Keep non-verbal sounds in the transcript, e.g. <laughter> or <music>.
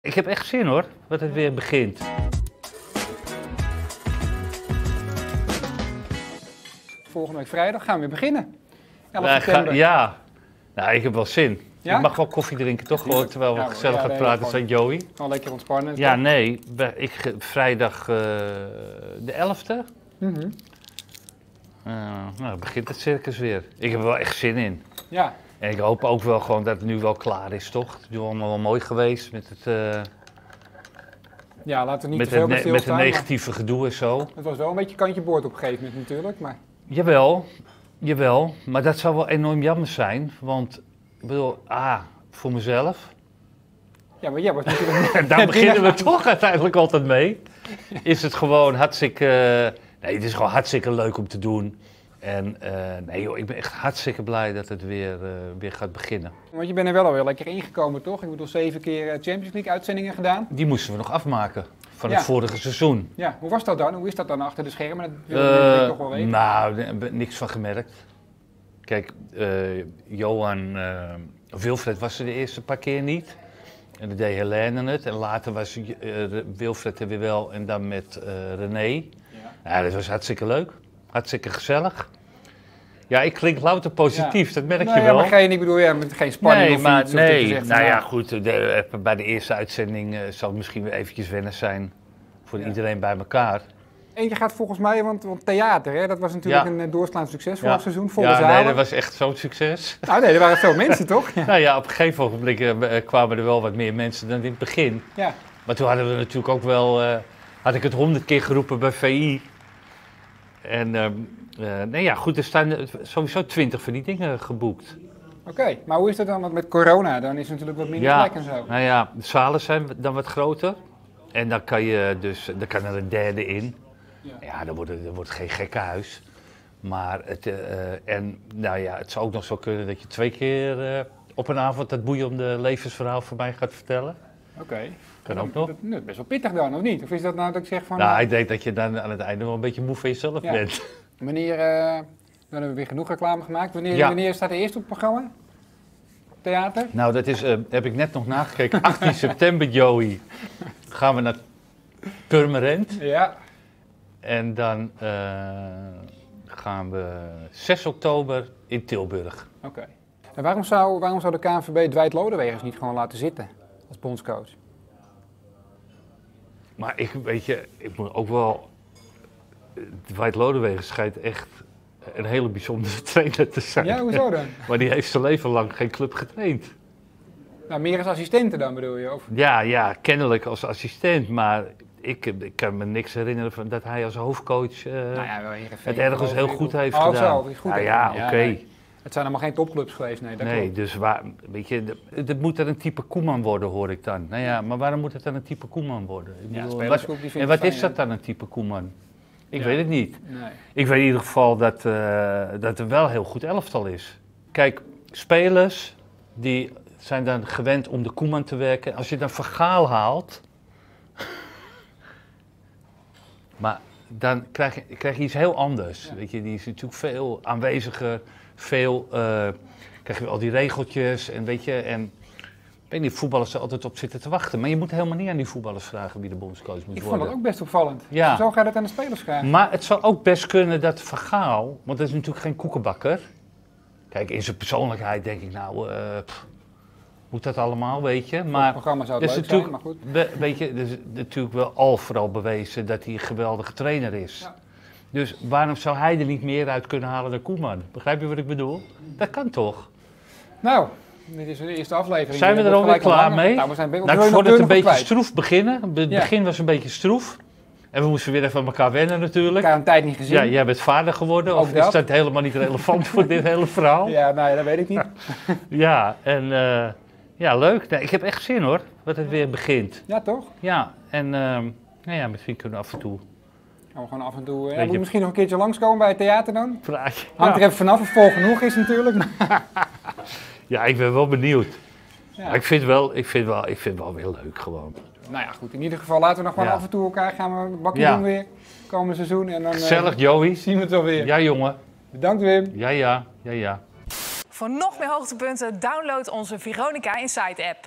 Ik heb echt zin hoor, dat het weer begint. Volgende week vrijdag gaan we weer beginnen. 11 Wij gaan- september. ja, nou, ik heb wel zin. Ja? Ik mag wel koffie drinken toch, terwijl we Ja, gezellig ja, gaan nee, praten, gewoon. zijn Joey. Gewoon lekker ontspannen. Ja, nee, ik, ge- vrijdag eh, de 11e. Mhm. Eh, nou, begint het circus weer. Ik heb er wel echt zin in. ja. En ik hoop ook wel gewoon dat het nu wel klaar is, toch? Het is allemaal wel mooi geweest met het, eh, ja, laten we niet met te veel het, met het negatieve gedoe en zo. Het was wel een beetje kantje boord op een gegeven moment natuurlijk. Maar Jawel, jawel. Maar dat zou wel enorm jammer zijn. Want, ik bedoel, ah, voor mezelf. ja, maar jij was natuurlijk... <laughs> Daar beginnen we toch uiteindelijk altijd mee. Is het gewoon hartstikke... Nee, het is gewoon hartstikke leuk om te doen. En eh, nee joh, ik ben echt hartstikke blij dat het weer, eh, weer gaat beginnen. Want je bent er wel alweer lekker ingekomen, toch? Ik bedoel, zeven keer eh, Champions League uitzendingen gedaan. Die moesten we nog afmaken van Ja. het vorige seizoen. Ja, hoe was dat dan? Hoe is dat dan achter de schermen? Dat wil ik toch wel weten. nou, niks van gemerkt. Kijk, Johan, Wilfred was er de eerste paar keer niet. En dan deed Helene het. En later was Wilfred er weer wel en dan met René. Ja. Ja, dat was hartstikke leuk. Hartstikke gezellig. Ja, ik klink louter positief, dat merk Nou je ja, wel. maar geen, ik bedoel, ja, met geen spanning nee, of maar nee. zegt nou ja, goed. de- bij de eerste uitzending eh, zal het misschien weer eventjes wennen zijn voor Ja. iedereen bij elkaar. En je gaat volgens mij, want, want theater, hè, dat was natuurlijk Ja. een eh, doorslaand succes vorig Ja. seizoen, volle ja, zalen. nee, dat was echt zo'n succes. Nou nee, er waren veel mensen toch? Ja. <laughs> Nou ja, op een gegeven ogenblik eh, kwamen er wel wat meer mensen dan in het begin. ja. Maar toen hadden we natuurlijk ook wel, had ik het honderd keer geroepen bij VI. En eh, nee ja, goed, er staan eh, sowieso twintig van die dingen geboekt. Oké, maar hoe is dat dan? Want met corona, dan is er natuurlijk wat minder Ja. plek en zo. Nou ja, de zalen zijn dan wat groter. En dan kan je dus, dan kan er een derde in. Ja. Ja, dan wordt het, dan wordt het geen gekkenhuis. Maar het, eh, en nou ja, het zou ook nog zo kunnen dat je twee keer op een avond dat boeiende levensverhaal voor mij gaat vertellen. Oké. Kan ook nog. Dat, best wel pittig dan, of niet? Of is dat nou dat ik zeg van, Nou, ik denk dat je dan aan het einde wel een beetje moe van jezelf Ja. bent. <laughs> wanneer, eh, dan hebben we weer genoeg reclame gemaakt. Wanneer, Ja. wanneer staat de eerste op het programma? Theater? Nou, dat is, eh, heb ik net nog nagekeken. <laughs> 18 september, Joey, gaan we naar Purmerend. Ja. En dan eh, gaan we 6 oktober in Tilburg. Oké. En waarom zou, waarom zou de KNVB Dwight Lodewegers niet gewoon laten zitten als bondscoach? Maar ik, weet je, ik moet ook wel... Dwight Lodewegen schijnt echt een hele bijzondere <laughs> trainer te zijn. Ja, hoezo dan? <laughs> Maar die heeft zijn leven lang geen club getraind. Nou, meer als assistenten dan bedoel je? Of? Ja, ja, kennelijk als assistent. Maar ik, ik kan me niks herinneren van dat hij als hoofdcoach eh, nou ja, wel het ergens heel goed heeft oh, gedaan. Zo, dat is goed Nou gedaan. ja, oké. nee. Het zijn allemaal geen topclubs geweest, nee, dat Nee, klopt. dus waar, weet je, het moet er een type Koeman worden, hoor ik dan. Nou ja, maar waarom moet het dan een type Koeman worden? Ik Ja, bedoel, spelersgroep wat, die en wat is dat dan, een type Koeman? Ik Ja. weet het niet. Nee. Ik weet in ieder geval dat, eh, dat er wel een heel goed elftal is. Kijk, spelers die zijn dan gewend om de Koeman te werken. Als je dan Vergaal haalt, <laughs> maar dan krijg je, krijg je iets heel anders. Ja. Weet je, die is natuurlijk veel aanweziger, veel, eh, krijg je al die regeltjes en weet je, en ik weet niet, voetballers er altijd op zitten te wachten. Maar je moet helemaal niet aan die voetballers vragen wie de bondscoach moet Ik vond worden. het ook best opvallend. Ja. Zo gaat het aan de spelers vragen. Maar het zou ook best kunnen dat Vergaal, want dat is natuurlijk geen koekenbakker. Kijk, in zijn persoonlijkheid denk ik nou, eh, pff, moet dat allemaal, weet je. Maar programma zou dat het is leuk zijn, maar goed. we- weet je, er is natuurlijk wel al vooral bewezen dat hij een geweldige trainer is. Ja. Dus waarom zou hij er niet meer uit kunnen halen dan Koeman? Begrijp je wat ik bedoel? Dat kan toch? Nou, dit is de eerste aflevering. Zijn we Dat er alweer klaar langer. mee? Nou, we zijn Nou, ik vond het een beetje kwijt? stroef beginnen. Het Ja. begin was een beetje stroef. En we moesten weer even aan elkaar wennen natuurlijk. elkaar een tijd niet gezien. Ja, jij bent vader geworden, Ook of is dat. dat helemaal niet relevant voor <laughs> dit hele verhaal? Ja, Ja, nou ja, dat weet ik niet. en eh, ja, leuk. Nee, ik heb echt zin hoor, dat het weer begint. Ja, toch? Ja, en ehm, nou ja, misschien kunnen we af en toe Gaan we gewoon af en toe... eh, moet je- misschien nog een keertje langskomen bij het theater dan? praatje. Hangt er even vanaf of vol genoeg is natuurlijk. maar- <laughs> <laughs> ja, ik ben wel benieuwd. Ja. Maar ik vind, wel, ik, vind wel, ik vind wel weer leuk gewoon. Nou ja, goed. In ieder geval laten we nog gewoon Ja. af en toe elkaar gaan we een bakje Ja. doen weer. Komende seizoen. En dan eh, Gezellig, Joey. zien we het wel weer. Ja, jongen. Bedankt Wim. Ja, ja, ja, ja. Voor nog meer hoogtepunten download onze Veronica Insight app.